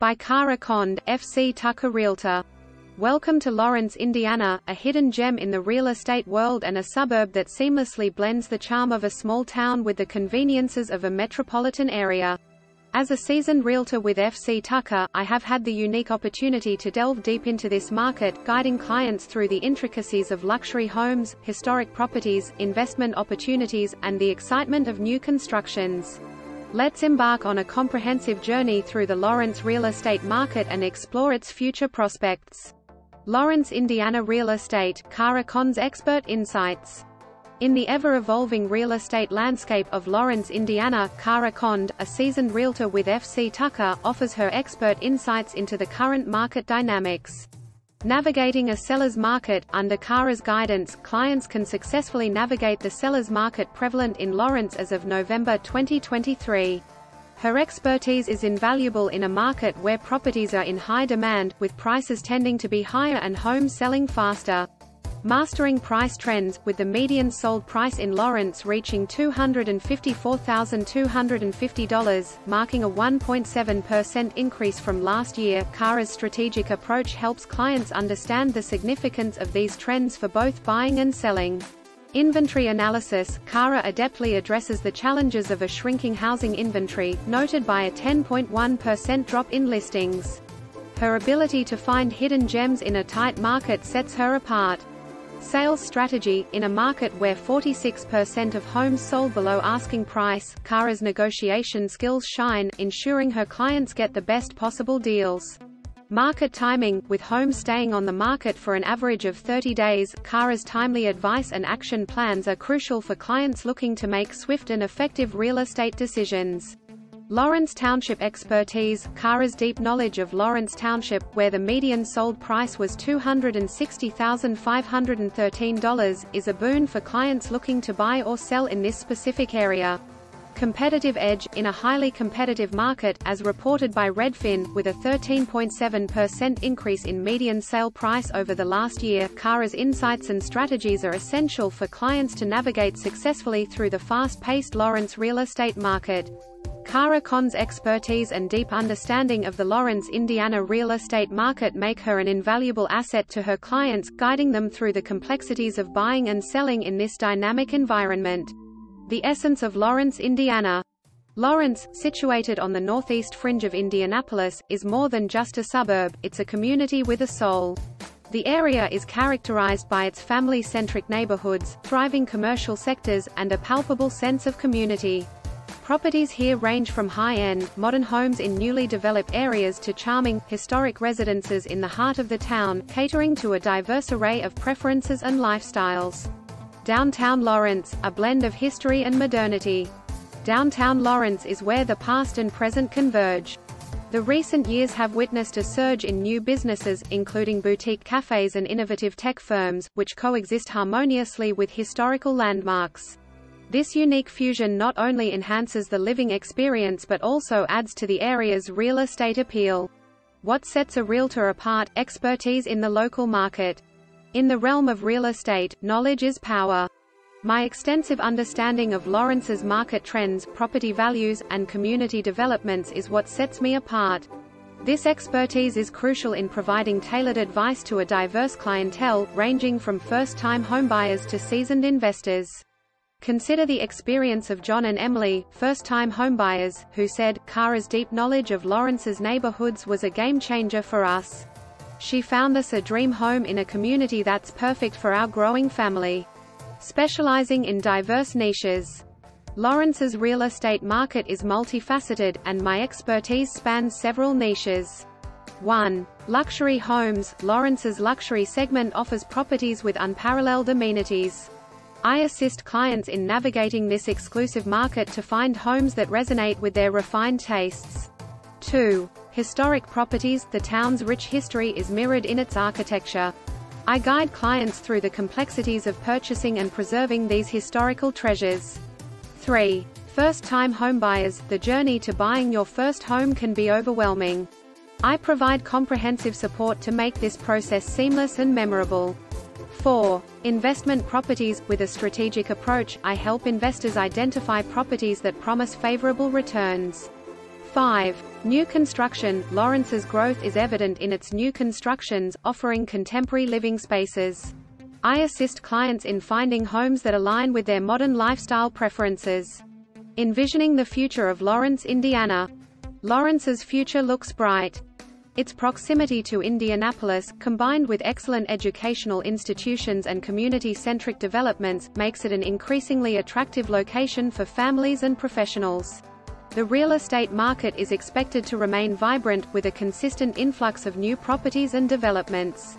By Cara Conde, FC Tucker Realtor. Welcome to Lawrence, Indiana, a hidden gem in the real estate world and a suburb that seamlessly blends the charm of a small town with the conveniences of a metropolitan area. As a seasoned realtor with FC Tucker, I have had the unique opportunity to delve deep into this market, guiding clients through the intricacies of luxury homes, historic properties, investment opportunities, and the excitement of new constructions. Let's embark on a comprehensive journey through the Lawrence real estate market and explore its future prospects. Lawrence, Indiana Real Estate, Cara Conde's Expert Insights. In the ever-evolving real estate landscape of Lawrence, Indiana, Cara Conde, a seasoned realtor with FC Tucker, offers her expert insights into the current market dynamics. Navigating a seller's market, under Cara's guidance, clients can successfully navigate the seller's market prevalent in Lawrence as of November 2023. Her expertise is invaluable in a market where properties are in high demand, with prices tending to be higher and homes selling faster. Mastering price trends, with the median sold price in Lawrence reaching $254,250, marking a 1.7% increase from last year, Cara's strategic approach helps clients understand the significance of these trends for both buying and selling. Inventory analysis, Cara adeptly addresses the challenges of a shrinking housing inventory, noted by a 10.1% drop in listings. Her ability to find hidden gems in a tight market sets her apart. Sales strategy, in a market where 46% of homes sold below asking price, Cara's negotiation skills shine, ensuring her clients get the best possible deals. Market timing, with homes staying on the market for an average of 30 days, Cara's timely advice and action plans are crucial for clients looking to make swift and effective real estate decisions. Lawrence Township expertise, Cara's deep knowledge of Lawrence Township, where the median sold price was $260,513, is a boon for clients looking to buy or sell in this specific area. Competitive edge, in a highly competitive market, as reported by Redfin, with a 13.7% increase in median sale price over the last year, Cara's insights and strategies are essential for clients to navigate successfully through the fast-paced Lawrence real estate market. Cara Conde's expertise and deep understanding of the Lawrence, Indiana real estate market make her an invaluable asset to her clients, guiding them through the complexities of buying and selling in this dynamic environment. The essence of Lawrence, Indiana. Lawrence, situated on the northeast fringe of Indianapolis, is more than just a suburb, it's a community with a soul. The area is characterized by its family-centric neighborhoods, thriving commercial sectors, and a palpable sense of community. Properties here range from high-end, modern homes in newly developed areas to charming, historic residences in the heart of the town, catering to a diverse array of preferences and lifestyles. Downtown Lawrence, a blend of history and modernity. Downtown Lawrence is where the past and present converge. The recent years have witnessed a surge in new businesses, including boutique cafes and innovative tech firms, which coexist harmoniously with historical landmarks. This unique fusion not only enhances the living experience but also adds to the area's real estate appeal. What sets a realtor apart? Expertise in the local market. In the realm of real estate, knowledge is power. My extensive understanding of Lawrence's market trends, property values, and community developments is what sets me apart. This expertise is crucial in providing tailored advice to a diverse clientele, ranging from first-time homebuyers to seasoned investors. Consider the experience of John and Emily, first-time homebuyers, who said, Cara's deep knowledge of Lawrence's neighborhoods was a game-changer for us. She found us a dream home in a community that's perfect for our growing family. Specializing in diverse niches. Lawrence's real estate market is multifaceted, and my expertise spans several niches. 1. Luxury homes. Lawrence's luxury segment offers properties with unparalleled amenities. I assist clients in navigating this exclusive market to find homes that resonate with their refined tastes. 2. Historic properties – The town's rich history is mirrored in its architecture. I guide clients through the complexities of purchasing and preserving these historical treasures. 3. First-time homebuyers – The journey to buying your first home can be overwhelming. I provide comprehensive support to make this process seamless and memorable. 4. Investment properties – With a strategic approach, I help investors identify properties that promise favorable returns. 5. New construction Lawrence's growth is evident in its new constructions, offering contemporary living spaces. I assist clients in finding homes that align with their modern lifestyle preferences. Envisioning the future of Lawrence, Indiana. Lawrence's future looks bright. Its proximity to Indianapolis, combined with excellent educational institutions and community-centric developments, makes it an increasingly attractive location for families and professionals. The real estate market is expected to remain vibrant, with a consistent influx of new properties and developments.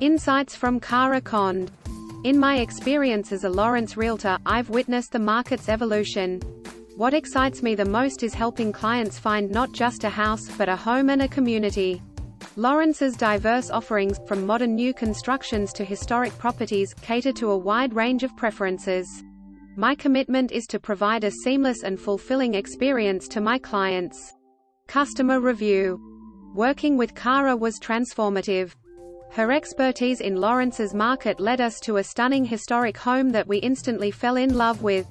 Insights from Cara Conde. In my experience as a Lawrence realtor, I've witnessed the market's evolution. What excites me the most is helping clients find not just a house, but a home and a community. Lawrence's diverse offerings, from modern new constructions to historic properties, cater to a wide range of preferences. My commitment is to provide a seamless and fulfilling experience to my clients. Customer review. Working with Cara was transformative. Her expertise in Lawrence's market led us to a stunning historic home that we instantly fell in love with.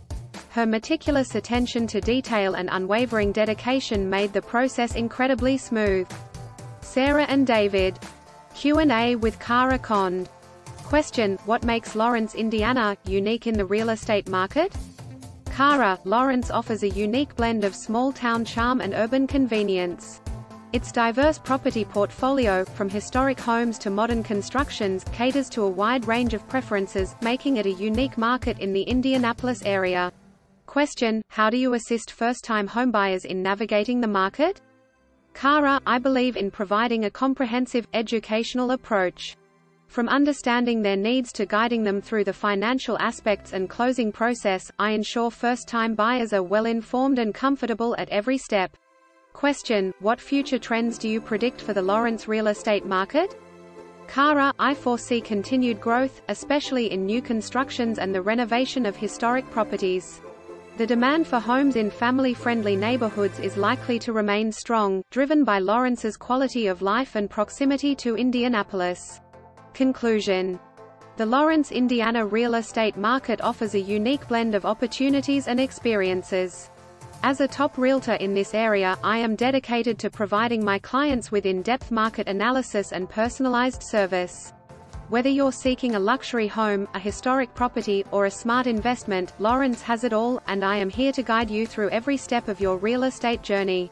Her meticulous attention to detail and unwavering dedication made the process incredibly smooth. Sarah and David. Q&A with Cara Conde. Question, what makes Lawrence, Indiana, unique in the real estate market? Cara, Lawrence offers a unique blend of small-town charm and urban convenience. Its diverse property portfolio, from historic homes to modern constructions, caters to a wide range of preferences, making it a unique market in the Indianapolis area. Question, how do you assist first-time homebuyers in navigating the market? Cara, I believe in providing a comprehensive, educational approach. From understanding their needs to guiding them through the financial aspects and closing process, I ensure first-time buyers are well-informed and comfortable at every step. Question, what future trends do you predict for the Lawrence real estate market? Cara, I foresee continued growth, especially in new constructions and the renovation of historic properties. The demand for homes in family-friendly neighborhoods is likely to remain strong, driven by Lawrence's quality of life and proximity to Indianapolis. Conclusion The Lawrence, Indiana real estate market offers a unique blend of opportunities and experiences. As a top realtor in this area, I am dedicated to providing my clients with in-depth market analysis and personalized service. Whether you're seeking a luxury home, a historic property, or a smart investment, Lawrence has it all, and I am here to guide you through every step of your real estate journey.